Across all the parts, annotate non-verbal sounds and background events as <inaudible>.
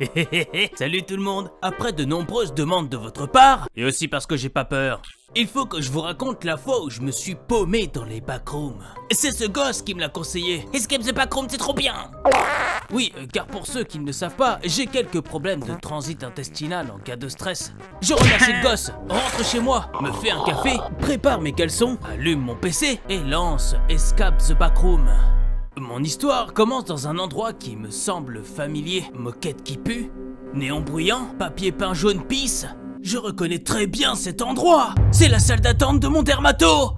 <laughs> Salut tout le monde Après de nombreuses demandes de votre part, et aussi parce que j'ai pas peur, il faut que je vous raconte la fois où je me suis paumé dans les backrooms. C'est ce gosse qui me l'a conseillé. Escape the Backroom, c'est trop bien Oui, euh, car pour ceux qui ne le savent pas, j'ai quelques problèmes de transit intestinal en cas de stress. Je remercie le gosse, rentre chez moi, me fait un café, prépare mes caleçons, allume mon PC et lance Escape the Backroom. Mon histoire commence dans un endroit qui me semble familier. Moquette qui pue, néon bruyant, papier peint jaune pisse. Je reconnais très bien cet endroit C'est la salle d'attente de mon dermato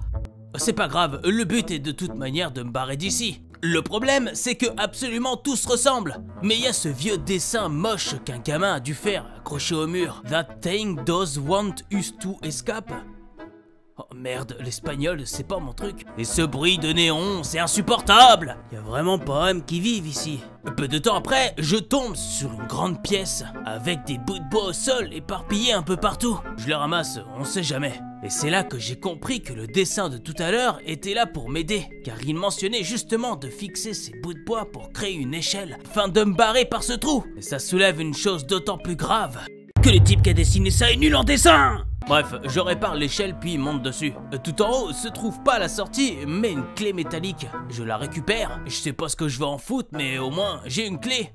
C'est pas grave, le but est de toute manière de me barrer d'ici. Le problème, c'est que absolument tout se ressemble. Mais il y a ce vieux dessin moche qu'un gamin a dû faire accroché au mur. That thing does want us to escape. Oh merde, l'espagnol, c'est pas mon truc. Et ce bruit de néon, c'est insupportable Y a vraiment pas homme qui vivent ici. Peu de temps après, je tombe sur une grande pièce, avec des bouts de bois au sol éparpillés un peu partout. Je les ramasse, on sait jamais. Et c'est là que j'ai compris que le dessin de tout à l'heure était là pour m'aider, car il mentionnait justement de fixer ces bouts de bois pour créer une échelle, afin de me barrer par ce trou. Et ça soulève une chose d'autant plus grave, que le type qui a dessiné ça est nul en dessin Bref, je répare l'échelle puis monte dessus. Euh, tout en haut se trouve pas la sortie, mais une clé métallique. Je la récupère. Je sais pas ce que je vais en foutre, mais au moins j'ai une clé.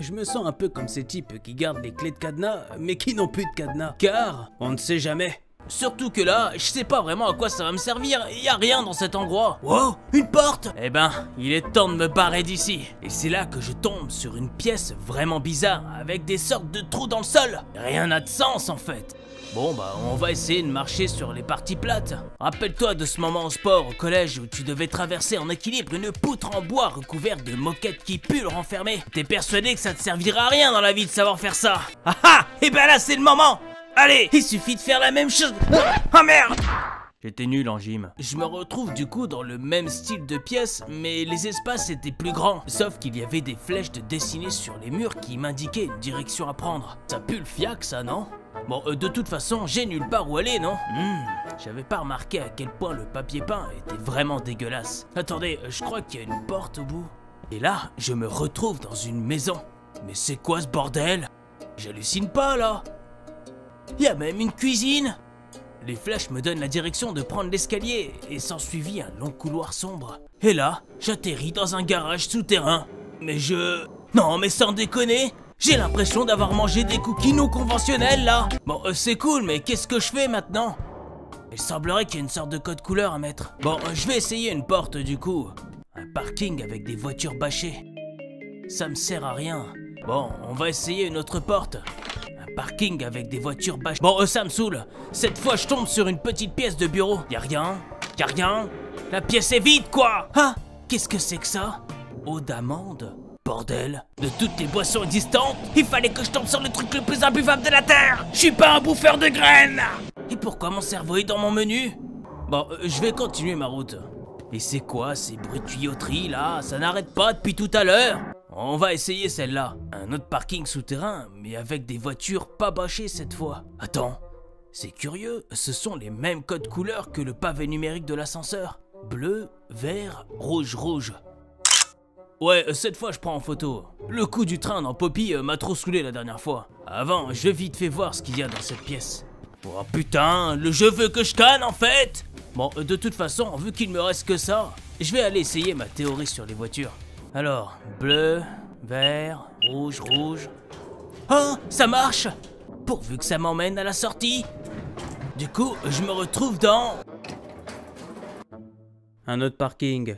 Je me sens un peu comme ces types qui gardent les clés de cadenas, mais qui n'ont plus de cadenas. Car on ne sait jamais. Surtout que là, je sais pas vraiment à quoi ça va me servir, y a rien dans cet endroit. Wow, une porte Eh ben, il est temps de me barrer d'ici. Et c'est là que je tombe sur une pièce vraiment bizarre, avec des sortes de trous dans le sol. Rien n'a de sens en fait. Bon bah on va essayer de marcher sur les parties plates. Rappelle-toi de ce moment au sport au collège où tu devais traverser en équilibre une poutre en bois recouverte de moquettes qui puent le renfermer. T'es persuadé que ça te servira à rien dans la vie de savoir faire ça. Ah ah Et ben là c'est le moment Allez Il suffit de faire la même chose Oh merde J'étais nul en gym. Je me retrouve du coup dans le même style de pièce, mais les espaces étaient plus grands. Sauf qu'il y avait des flèches de dessinées sur les murs qui m'indiquaient une direction à prendre. Ça pue le fiac ça, non? Bon, euh, de toute façon, j'ai nulle part où aller, non? Hmm, J'avais pas remarqué à quel point le papier peint était vraiment dégueulasse. Attendez, euh, je crois qu'il y a une porte au bout. Et là, je me retrouve dans une maison. Mais c'est quoi ce bordel? J'hallucine pas, là Il y a même une cuisine les flèches me donnent la direction de prendre l'escalier et s'ensuivit un long couloir sombre. Et là, j'atterris dans un garage souterrain. Mais je... Non, mais sans déconner J'ai l'impression d'avoir mangé des cookies non conventionnels là Bon, euh, c'est cool, mais qu'est-ce que je fais maintenant? Il semblerait qu'il y ait une sorte de code couleur à mettre. Bon, euh, je vais essayer une porte du coup. Un parking avec des voitures bâchées. Ça me sert à rien. Bon, on va essayer une autre porte parking avec des voitures bâches. Bon, euh, ça me saoule. Cette fois, je tombe sur une petite pièce de bureau. Y a rien. Y a rien. La pièce est vide, quoi. Ah Qu'est-ce que c'est que ça? Eau d'amande. Bordel. De toutes les boissons existantes, il fallait que je tombe sur le truc le plus imbuvable de la Terre. Je suis pas un bouffeur de graines. Et pourquoi mon cerveau est dans mon menu? Bon, euh, je vais continuer ma route. Et c'est quoi ces bruits de tuyauterie là? Ça n'arrête pas depuis tout à l'heure on va essayer celle-là. Un autre parking souterrain, mais avec des voitures pas bâchées cette fois. Attends, c'est curieux, ce sont les mêmes codes couleurs que le pavé numérique de l'ascenseur. Bleu, vert, rouge, rouge. Ouais, cette fois je prends en photo. Le coup du train dans Poppy euh, m'a trop saoulé la dernière fois. Avant, je vite fait voir ce qu'il y a dans cette pièce. Oh putain, le jeu veut que je canne en fait Bon, euh, de toute façon, vu qu'il me reste que ça, je vais aller essayer ma théorie sur les voitures. Alors, bleu, vert, rouge, rouge. Oh, ça marche Pourvu que ça m'emmène à la sortie. Du coup, je me retrouve dans... Un autre parking.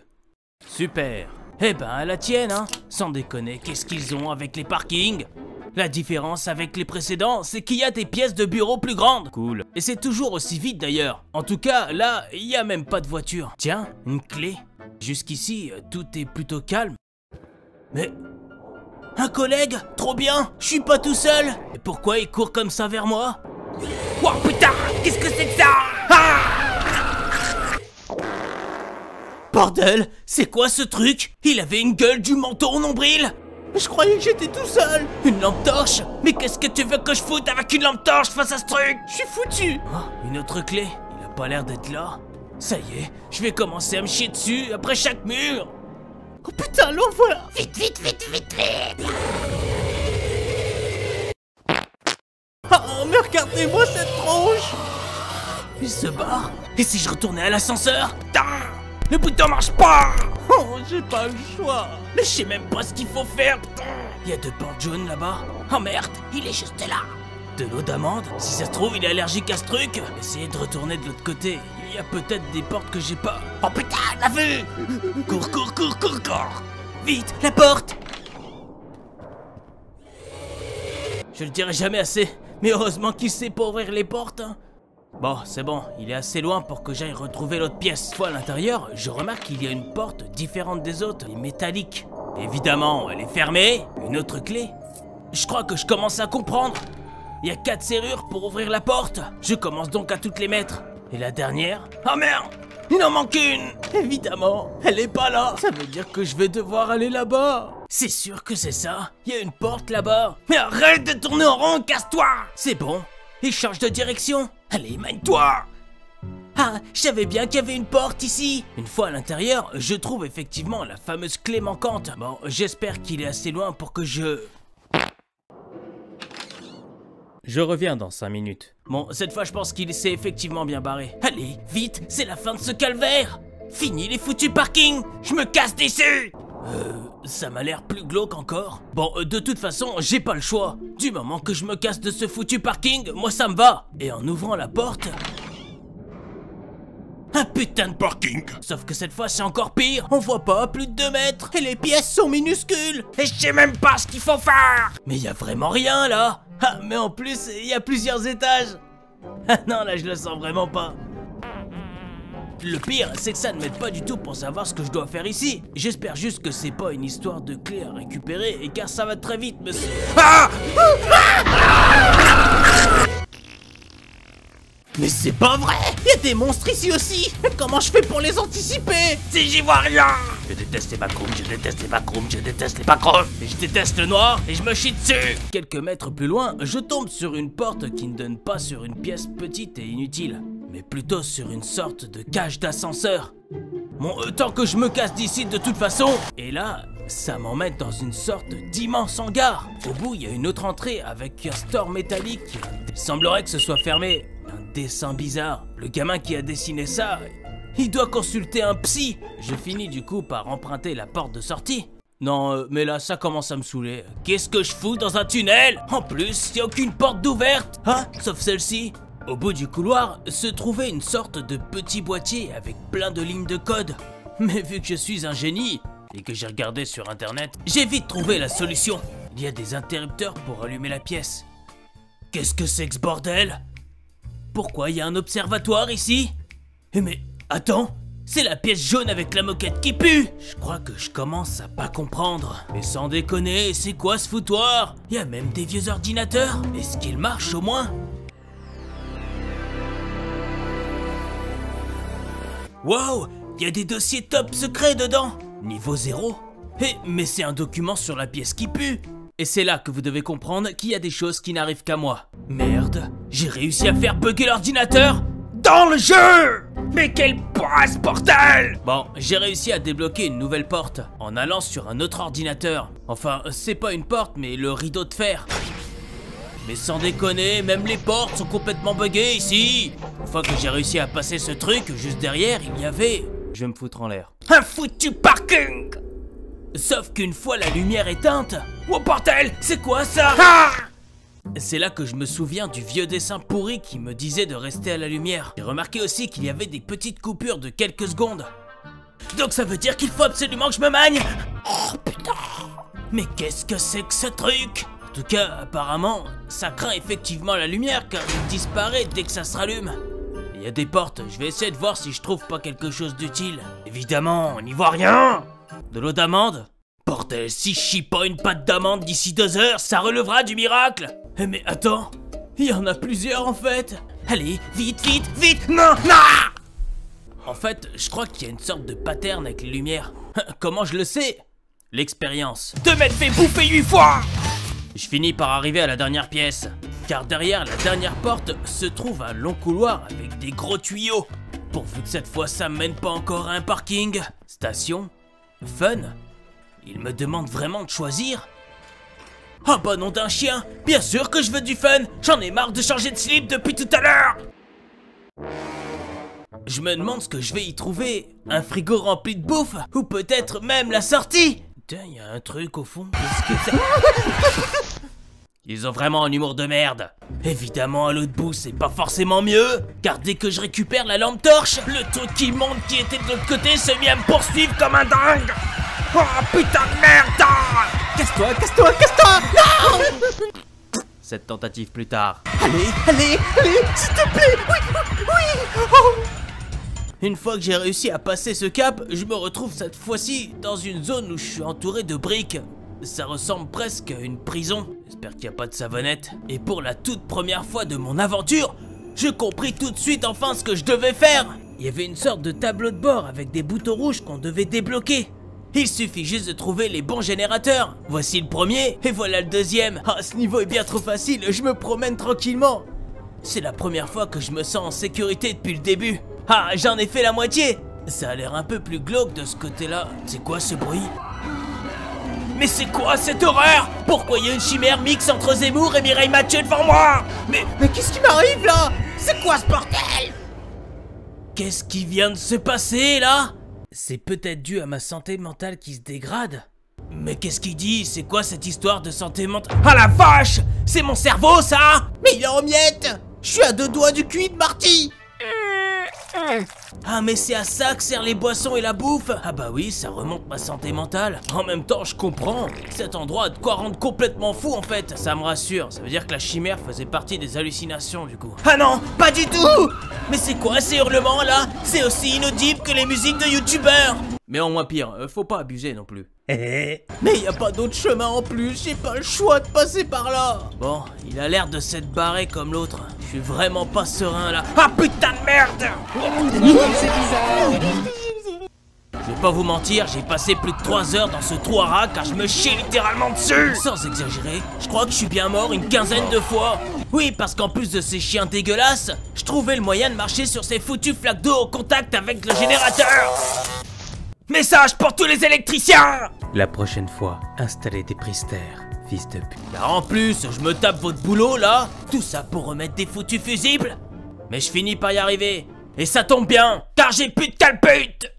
Super. Eh ben, à la tienne, hein. Sans déconner, qu'est-ce qu'ils ont avec les parkings? La différence avec les précédents, c'est qu'il y a des pièces de bureau plus grandes. Cool. Et c'est toujours aussi vite d'ailleurs. En tout cas, là, il y a même pas de voiture. Tiens, une clé. Jusqu'ici, tout est plutôt calme. Mais... Un collègue Trop bien Je suis pas tout seul. Et pourquoi il court comme ça vers moi? Oh putain Qu'est-ce que c'est que ça? Ah Bordel C'est quoi ce truc? Il avait une gueule du menton au nombril. Je croyais que j'étais tout seul. Une lampe torche? Mais qu'est-ce que tu veux que je foute avec une lampe torche face à ce truc? Je suis foutu. Oh, Une autre clé. Il a pas l'air d'être là. Ça y est, je vais commencer à me chier dessus après chaque mur Oh putain, l'envoie Vite, vite, vite, vite, vite. Oh, mais regardez-moi cette tronche. Il se barre. Et si je retournais à l'ascenseur? Le bouton marche pas. Oh, j'ai pas le choix. Mais je sais même pas ce qu'il faut faire. Il y a deux portes jaunes là-bas. Oh merde, il est juste là De l'eau d'amande Si ça se trouve, il est allergique à ce truc Essayez de retourner de l'autre côté. Il y a peut-être des portes que j'ai pas. Oh putain, la vue Cours, cours, cours, cours, cours Vite, la porte Je le dirai jamais assez, mais heureusement qu'il sait pas ouvrir les portes. hein. Bon, c'est bon, il est assez loin pour que j'aille retrouver l'autre pièce. Fois à l'intérieur, je remarque qu'il y a une porte différente des autres, et métallique. Évidemment, elle est fermée. Une autre clé. Je crois que je commence à comprendre. Il y a quatre serrures pour ouvrir la porte. Je commence donc à toutes les mettre. Et la dernière? Oh merde Il en manque une Évidemment, elle est pas là. Ça veut dire que je vais devoir aller là-bas. C'est sûr que c'est ça. Il y a une porte là-bas. Mais arrête de tourner en rond, casse-toi C'est bon. Il change de direction. Allez, mène-toi ah, je savais bien qu'il y avait une porte ici Une fois à l'intérieur, je trouve effectivement la fameuse clé manquante. Bon, j'espère qu'il est assez loin pour que je... Je reviens dans 5 minutes. Bon, cette fois je pense qu'il s'est effectivement bien barré. Allez, vite, c'est la fin de ce calvaire Fini les foutus parkings Je me casse d'ici Euh, ça m'a l'air plus glauque encore. Bon, euh, de toute façon, j'ai pas le choix. Du moment que je me casse de ce foutu parking, moi ça me va. Et en ouvrant la porte... Un putain de parking Sauf que cette fois c'est encore pire, on voit pas plus de 2 mètres et les pièces sont minuscules Et je sais même pas ce qu'il faut faire Mais y a vraiment rien là Ah mais en plus il y a plusieurs étages Ah non là je le sens vraiment pas le pire, c'est que ça ne m'aide pas du tout pour savoir ce que je dois faire ici. J'espère juste que c'est pas une histoire de clé à récupérer, et car ça va très vite, monsieur. Ah Mais c'est pas vrai. Il y a des monstres ici aussi. Comment je fais pour les anticiper? Si j'y vois rien Je déteste les backrooms, je déteste les backrooms, je déteste les backrooms Et je déteste le noir et je me chie dessus. Quelques mètres plus loin, je tombe sur une porte qui ne donne pas sur une pièce petite et inutile, mais plutôt sur une sorte de cage d'ascenseur. Bon, euh, tant que je me casse d'ici de toute façon. Et là, ça m'emmène dans une sorte d'immense hangar. Au bout, il y a une autre entrée avec un store métallique. Il semblerait que ce soit fermé dessin bizarre Le gamin qui a dessiné ça, il doit consulter un psy Je finis du coup par emprunter la porte de sortie non, euh, mais là, ça commence à me saouler. Qu'est-ce que je fous dans un tunnel? En plus, y a aucune porte d'ouverte Hein Sauf celle-ci au bout du couloir se trouvait une sorte de petit boîtier avec plein de lignes de code. Mais vu que je suis un génie et que j'ai regardé sur internet, j'ai vite trouvé la solution. Il y a des interrupteurs pour allumer la pièce. Qu'est-ce que c'est que ce bordel? Pourquoi il y a un observatoire ici? Eh mais attends c'est la pièce jaune avec la moquette qui pue. Je crois que je commence à pas comprendre. Mais sans déconner, c'est quoi ce foutoir? Il y a même des vieux ordinateurs. Est-ce qu'ils marchent au moins? Wow Il y a des dossiers top secrets dedans. Niveau 0 Eh, mais c'est un document sur la pièce qui pue Et c'est là que vous devez comprendre qu'il y a des choses qui n'arrivent qu'à moi. Merde J'ai réussi à faire bugger l'ordinateur Dans le jeu Mais quelle poisse, bordel Bon, j'ai réussi à débloquer une nouvelle porte en allant sur un autre ordinateur. Enfin, c'est pas une porte, mais le rideau de fer. Mais sans déconner, même les portes sont complètement buggées ici Une fois que j'ai réussi à passer ce truc, juste derrière, il y avait... Je me foutre en l'air. Un foutu parking Sauf qu'une fois la lumière éteinte... Oh bordel C'est quoi ça C'est là que je me souviens du vieux dessin pourri qui me disait de rester à la lumière. J'ai remarqué aussi qu'il y avait des petites coupures de quelques secondes. Donc ça veut dire qu'il faut absolument que je me magne Oh putain Mais qu'est-ce que c'est que ce truc? En tout cas, apparemment, ça craint effectivement la lumière car il disparaît dès que ça se rallume. Il y a des portes, je vais essayer de voir si je trouve pas quelque chose d'utile. Évidemment, on n'y voit rien De l'eau d'amande Bordel, si je chie pas une pâte d'amande d'ici deux heures, ça relevera du miracle Eh mais attends, il y en a plusieurs en fait Allez, vite, vite, vite Non, non En fait, je crois qu'il y a une sorte de pattern avec les lumières. <laughs> Comment je le sais? L'expérience. De m'être fait bouffer huit fois Je finis par arriver à la dernière pièce. Car derrière la dernière porte se trouve un long couloir avec des gros tuyaux. Pourvu que cette fois ça mène pas encore à un parking. Station Fun Il me demande vraiment de choisir. Ah bah nom d'un chien. Bien sûr que je veux du fun. J'en ai marre de changer de slip depuis tout à l'heure. Je me demande ce que je vais y trouver. Un frigo rempli de bouffe Ou peut-être même la sortie. Putain, y un truc au fond. Qu'est-ce que c'est? <laughs> Ils ont vraiment un humour de merde. Évidemment, à l'autre bout, c'est pas forcément mieux. Car dès que je récupère la lampe torche, le truc qui monte qui était de l'autre côté se met à me poursuivre comme un dingue. Oh putain de merde Casse-toi, casse-toi, casse-toi Non Cette tentative plus tard. Allez, allez, allez, s'il te plaît Oui, oui oh. Une fois que j'ai réussi à passer ce cap, je me retrouve cette fois-ci dans une zone où je suis entouré de briques. Ça ressemble presque à une prison. J'espère qu'il n'y a pas de savonnette. Et pour la toute première fois de mon aventure, je compris tout de suite enfin ce que je devais faire. Il y avait une sorte de tableau de bord avec des boutons rouges qu'on devait débloquer. Il suffit juste de trouver les bons générateurs. Voici le premier et voilà le deuxième. Ah, ce niveau est bien trop facile, je me promène tranquillement. C'est la première fois que je me sens en sécurité depuis le début. Ah, j'en ai fait la moitié. Ça a l'air un peu plus glauque de ce côté-là. C'est quoi ce bruit? Mais c'est quoi cette horreur? Pourquoi il y a une chimère mix entre Zemmour et Mireille Mathieu devant moi? Mais... Qu'est-ce qui m'arrive là? C'est quoi ce bordel? Qu'est-ce qui vient de se passer là? C'est peut-être dû à ma santé mentale qui se dégrade. Mais qu'est-ce qu'il dit? C'est quoi cette histoire de santé mentale? Ah la vache! C'est mon cerveau ça! Mais il est en miettes! Je suis à deux doigts du cul de Marty ah mais c'est à ça que servent les boissons et la bouffe Ah bah oui, ça remonte ma santé mentale. En même temps, je comprends. Cet endroit a de quoi rendre complètement fou en fait. Ça me rassure, ça veut dire que la chimère faisait partie des hallucinations du coup. Ah non, pas du tout Mais c'est quoi ces hurlements là? C'est aussi inaudible que les musiques de youtubeurs Mais en moins pire, euh, faut pas abuser non plus. <laughs> Mais y a pas d'autre chemin en plus, j'ai pas le choix de passer par là Bon, il a l'air de s'être barré comme l'autre. Je suis vraiment pas serein là. Ah putain de merde C'est bizarre Je vais pas vous mentir, j'ai passé plus de 3 heures dans ce trou à rat car je me chie littéralement dessus Sans exagérer, je crois que je suis bien mort une quinzaine de fois Oui, parce qu'en plus de ces chiens dégueulasses, je trouvais le moyen de marcher sur ces foutues flaques d'eau au contact avec le générateur Message pour tous les électriciens. La prochaine fois, installez des pristères, fils de pute. Car en plus, je me tape votre boulot là. Tout ça pour remettre des foutus fusibles. Mais je finis par y arriver. Et ça tombe bien, car j'ai plus de calpute.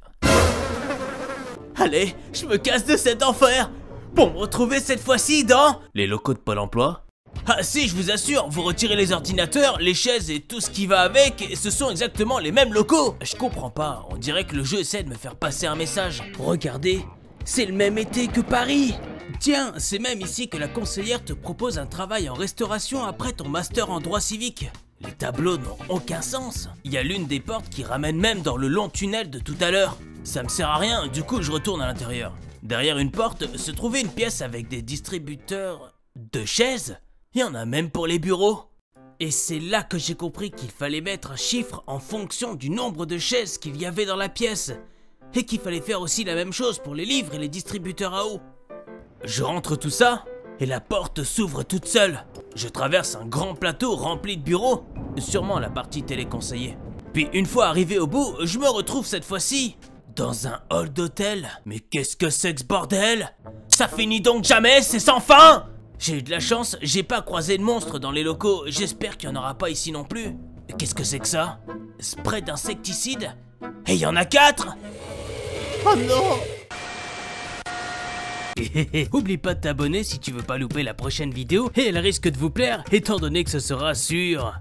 Allez, je me casse de cet enfer. Pour me retrouver cette fois-ci dans... Les locaux de Pôle emploi ah si, je vous assure, vous retirez les ordinateurs, les chaises et tout ce qui va avec, et ce sont exactement les mêmes locaux Je comprends pas, on dirait que le jeu essaie de me faire passer un message. Regardez, c'est le même été que Paris Tiens, c'est même ici que la conseillère te propose un travail en restauration après ton master en droit civique. Les tableaux n'ont aucun sens. Il y a l'une des portes qui ramène même dans le long tunnel de tout à l'heure. Ça me sert à rien, du coup je retourne à l'intérieur. Derrière une porte se trouvait une pièce avec des distributeurs de chaises il a même pour les bureaux. Et c'est là que j'ai compris qu'il fallait mettre un chiffre en fonction du nombre de chaises qu'il y avait dans la pièce. Et qu'il fallait faire aussi la même chose pour les livres et les distributeurs à eau. Je rentre tout ça, et la porte s'ouvre toute seule. Je traverse un grand plateau rempli de bureaux, sûrement la partie téléconseillée. Puis une fois arrivé au bout, je me retrouve cette fois-ci dans un hall d'hôtel. Mais qu'est-ce que c'est que ce bordel? Ça finit donc jamais, c'est sans fin j'ai eu de la chance, j'ai pas croisé de monstres dans les locaux, j'espère qu'il y en aura pas ici non plus. Qu'est-ce que c'est que ça? Spray d'insecticide? Et il y en a quatre! Oh non! <laughs> Oublie pas de t'abonner si tu veux pas louper la prochaine vidéo et elle risque de vous plaire étant donné que ce sera sur